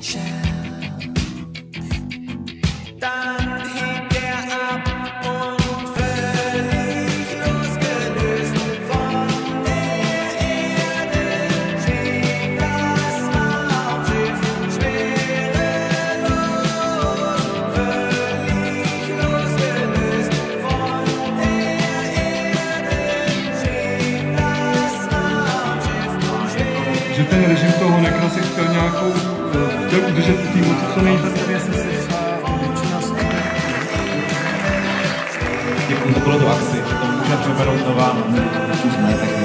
že ten režim toho Nekrasy chtěl nějakou, chtěl udržet u moci co nejvíc. Děkuji, bylo do akci, to můžeme přeberout do vám.